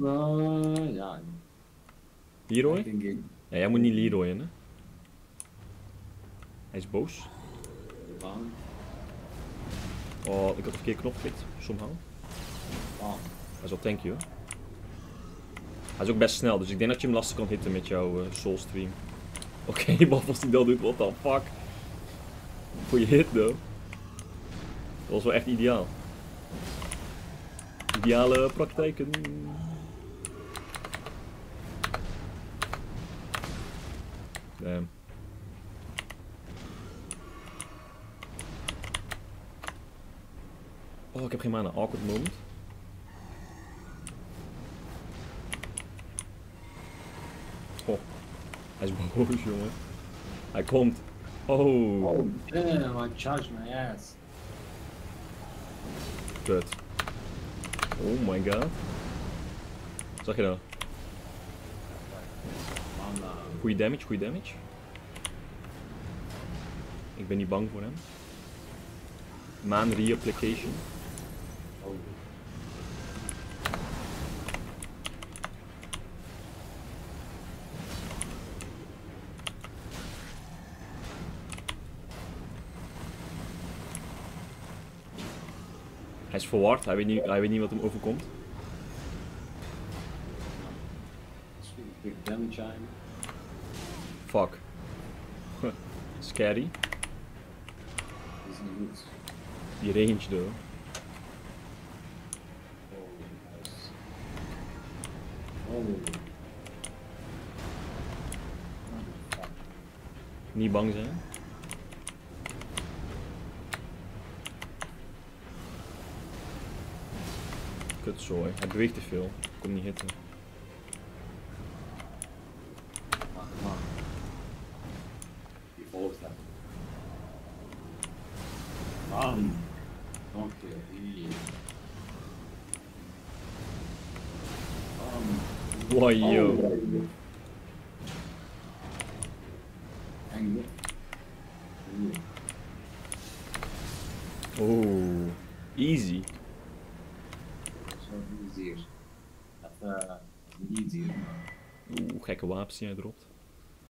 Uh, ja. Leroy? Ja, jij moet niet Leroyen, hè? Hij is boos. Bang. Oh, ik had de verkeerde knop geklikt, somehow. Bang. Hij is thank you. hoor. Hij is ook best snel, dus ik denk dat je hem lastig kan hitten met jouw eh, soulstream. Oké, wat als hij dat doet, what the fuck. Goeie hit, though. Dat was wel echt ideaal. Ideale praktijken. Damn. Oh, ik heb geen mana. Awkward moment. Oh, hij is boos, jongen. Hij komt. Oh, Oh, damn, I charged my ass. kut. Oh my god. Zag je dat? Goeie damage, goeie damage. Ik ben niet bang voor hem. Maan reapplication. Hij is verward, hij weet niet, hij weet niet wat hem overkomt. Damage. Fuck. Scary. Is niet goed. Die. Oh. Fuck. Niet bang zijn. Kutzooi. Hij beweegt te veel. Kom niet hitten. Man, man. Die volgt hem. Hier. Man. Wow, yo. Oh. Easy. Zo easier. Eh, niet easier, maar... Oeh, gekke wapens die hij dropt.